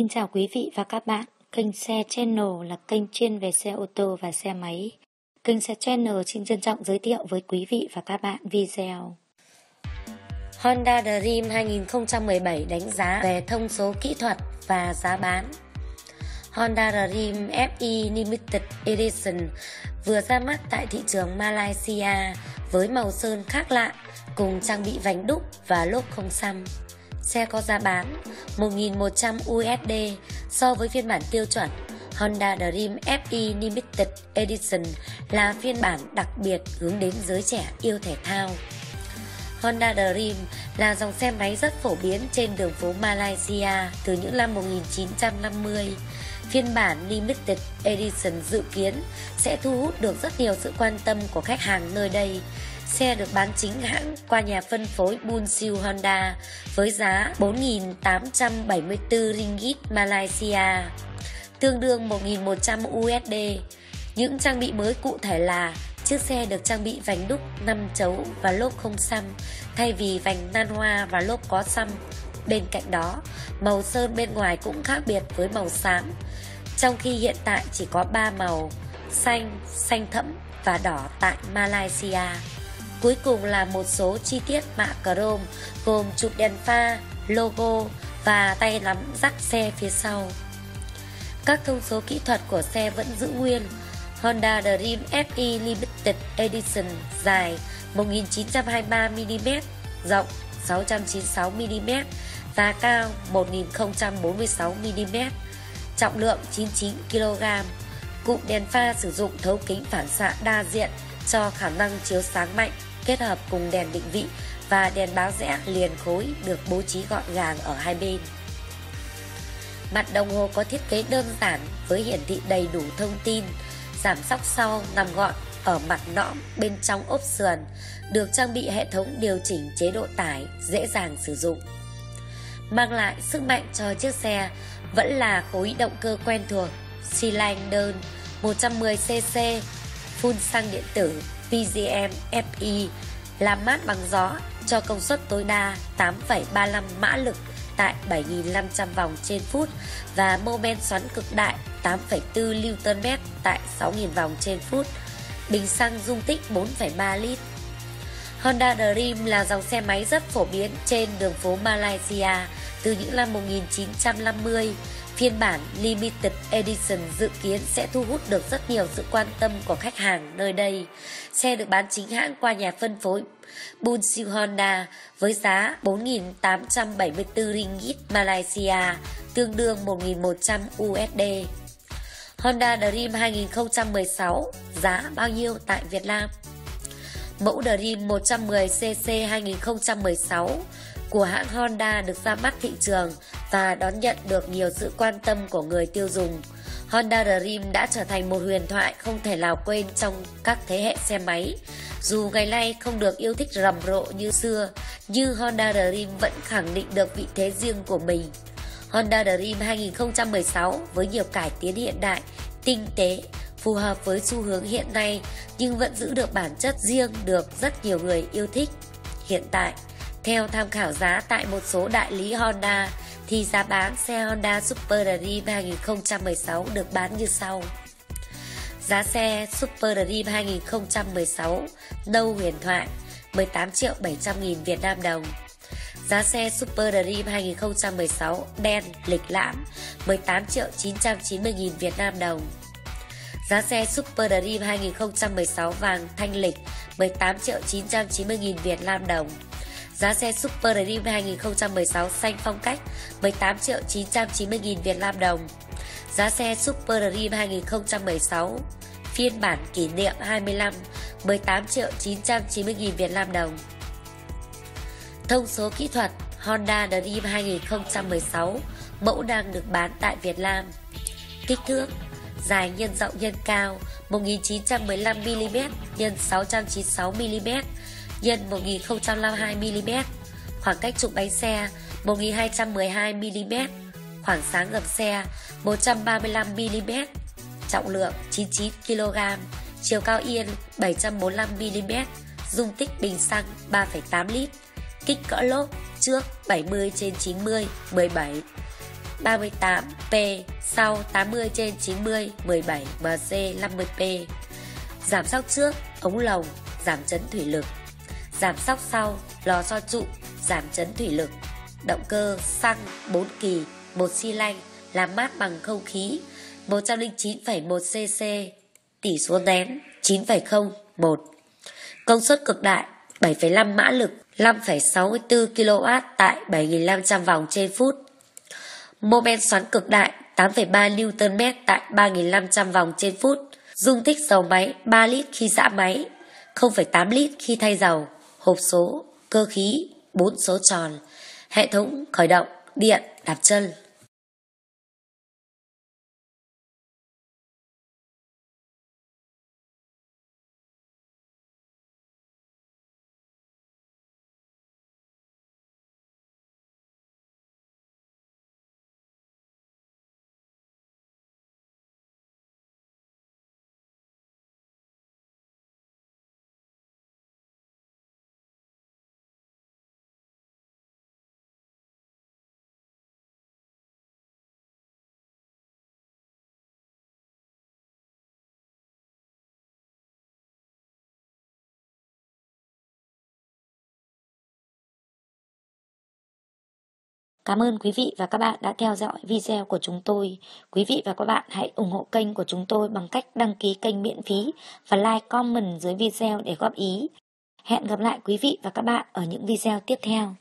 Xin chào quý vị và các bạn. Kênh Xe Channel là kênh chuyên về xe ô tô và xe máy. Kênh Xe Channel xin trân trọng giới thiệu với quý vị và các bạn video. Honda Dream 2017 đánh giá về thông số kỹ thuật và giá bán. Honda Dream FE Limited Edition vừa ra mắt tại thị trường Malaysia với màu sơn khác lạ, cùng trang bị vành đúc và lốp không xăm. Xe có giá bán 1.100 USD so với phiên bản tiêu chuẩn. Honda Dream FE Limited Edition là phiên bản đặc biệt hướng đến giới trẻ yêu thể thao. Honda Dream là dòng xe máy rất phổ biến trên đường phố Malaysia từ những năm 1950. Phiên bản Limited Edition dự kiến sẽ thu hút được rất nhiều sự quan tâm của khách hàng nơi đây Xe được bán chính hãng qua nhà phân phối Bunsil Honda với giá 4.874 ringgit Malaysia, tương đương 1.100 USD. Những trang bị mới cụ thể là chiếc xe được trang bị vành đúc 5 chấu và lốp không xăm thay vì vành nan hoa và lốp có xăm. Bên cạnh đó, màu sơn bên ngoài cũng khác biệt với màu xám, trong khi hiện tại chỉ có 3 màu xanh, xanh thẫm và đỏ tại Malaysia. Cuối cùng là một số chi tiết mạ chrome gồm chụp đèn pha, logo và tay nắm rắc xe phía sau. Các thông số kỹ thuật của xe vẫn giữ nguyên. Honda Dream FE Limited Edition dài 1923mm, rộng 696mm và cao 1046mm, trọng lượng 99kg. Cụm đèn pha sử dụng thấu kính phản xạ đa diện cho khả năng chiếu sáng mạnh kết hợp cùng đèn định vị và đèn báo rẽ liền khối được bố trí gọn gàng ở hai bên. Mặt đồng hồ có thiết kế đơn giản với hiển thị đầy đủ thông tin, giảm sóc sau nằm gọn ở mặt nõm bên trong ốp sườn, được trang bị hệ thống điều chỉnh chế độ tải dễ dàng sử dụng. Mang lại sức mạnh cho chiếc xe vẫn là khối động cơ quen thuộc, xi lanh đơn 110cc, phun xăng điện tử PGM FE làm mát bằng gió cho công suất tối đa 8,35 mã lực tại 7.500 vòng trên phút và mô men xoắn cực đại 8,4 Nm tại 6.000 vòng trên phút. Bình xăng dung tích 4,3 lít. Honda Dream là dòng xe máy rất phổ biến trên đường phố Malaysia từ những năm 1950 Phiên bản Limited Edition dự kiến sẽ thu hút được rất nhiều sự quan tâm của khách hàng nơi đây. Xe được bán chính hãng qua nhà phân phối Bunsil Honda với giá 4.874 ringgit Malaysia, tương đương 1.100 USD. Honda Dream 2016 giá bao nhiêu tại Việt Nam? Mẫu Dream 110cc 2016 của hãng Honda được ra mắt thị trường và đón nhận được nhiều sự quan tâm của người tiêu dùng. Honda Dream đã trở thành một huyền thoại không thể nào quên trong các thế hệ xe máy. Dù ngày nay không được yêu thích rầm rộ như xưa, nhưng Honda Dream vẫn khẳng định được vị thế riêng của mình. Honda Dream 2016 với nhiều cải tiến hiện đại, tinh tế, phù hợp với xu hướng hiện nay nhưng vẫn giữ được bản chất riêng được rất nhiều người yêu thích. Hiện tại, theo tham khảo giá tại một số đại lý Honda, thì giá bán xe Honda Super Dream 2016 được bán như sau. Giá xe Super Dream 2016 nâu huyền thoại 18 triệu 700 nghìn Việt Nam đồng. Giá xe Super Dream 2016 đen lịch lãm 18 triệu 990 nghìn Việt Nam đồng. Giá xe Super Dream 2016 vàng thanh lịch 18 triệu 990 nghìn Việt Nam đồng. Giá xe Super Dream 2016 xanh phong cách 18 triệu 990 nghìn Việt Nam đồng. Giá xe Super Dream 2016 phiên bản kỷ niệm 25 18 triệu 990 nghìn Việt Nam đồng. Thông số kỹ thuật Honda Dream 2016 mẫu đang được bán tại Việt Nam. Kích thước, dài nhân rộng nhân cao 1915mm x 696mm nhân 1052mm, khoảng cách trục bánh xe 1212mm, khoảng sáng gầm xe 135mm, trọng lượng 99kg, chiều cao yên 745mm, dung tích bình xăng 3,8 lít, kích cỡ lốp trước 70 trên 90 17, 38P sau 80 trên 90 17 MC 50P Giảm sóc trước ống lồng giảm chấn thủy lực. Giảm sóc sau lò xo trụ giảm chấn thủy lực Động cơ xăng 4 kỳ một xi lanh làm mát bằng không khí 109,1 cc tỷ số nén 9,01 công suất cực đại 7,5 mã lực 5,64 kW tại 7.500 vòng trên phút. Mô men xoắn cực đại 8,3 Nm tại 3.500 vòng trên phút. Dung tích dầu máy 3 lít khi giã máy, 0,8 lít khi thay dầu. Hộp số, cơ khí, bốn số tròn. Hệ thống khởi động, điện, đạp chân. Cảm ơn quý vị và các bạn đã theo dõi video của chúng tôi. Quý vị và các bạn hãy ủng hộ kênh của chúng tôi bằng cách đăng ký kênh miễn phí và like, comment dưới video để góp ý. Hẹn gặp lại quý vị và các bạn ở những video tiếp theo.